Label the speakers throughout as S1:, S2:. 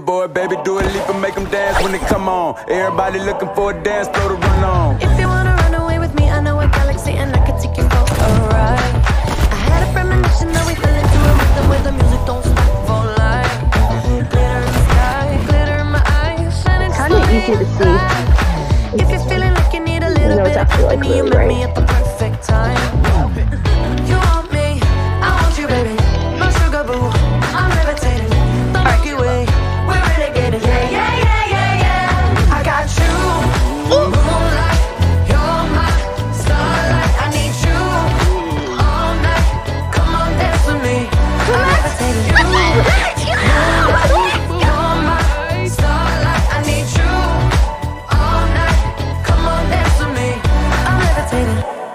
S1: Boy, baby, Dua Lipa and make them dance when they come on. Everybody looking for a dance floor to run on.
S2: If you wanna run away with me, I know a galaxy and I can take you for a ride. I had a premonition that we fell into a rhythm where the music don't stop for life. Glitter in the sky, glitter in my eyes, shining
S3: Kinda
S2: slowly
S3: easy to
S2: in
S3: see.
S2: light. If you're feeling like you need a little
S3: know it's
S2: bit of
S3: actually, like,
S2: company, you
S3: really
S2: met
S3: bright.
S2: me at the perfect time.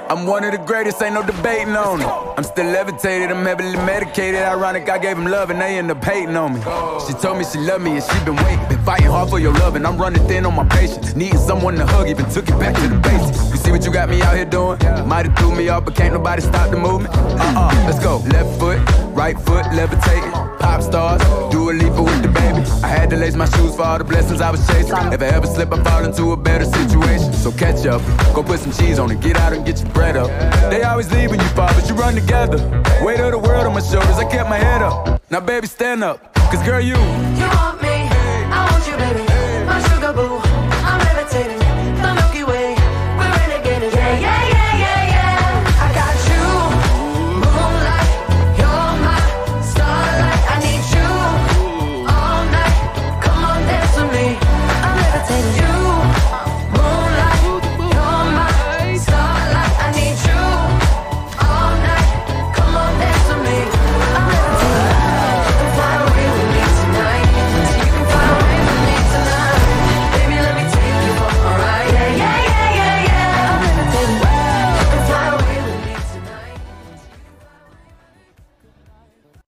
S2: I'm
S1: one of the greatest, ain't no debating on it. I'm still levitated, I'm heavily medicated. Ironic, I gave him love and they end up hating on me. She told me she loved me and she been waiting. Been fighting hard for your love and I'm running thin on my patience. Needing someone to hug, even took it back to the basics. You see what you got me out here doing? Might have threw me off, but can't nobody stop the movement. Uh uh, let's go. Left foot, right foot, levitating. Pop stars, Dua Lipa with DaBaby. I had to lace my shoes for all the blessings I was chasing. If I ever slip, I fall into a better situation. So catch up, go put some cheese on it, get out and get your bread up. They always leave when you fall, but you run together. Weight of the world on my shoulders, I kept my head up. Now, baby, stand up, cause girl, you.
S2: You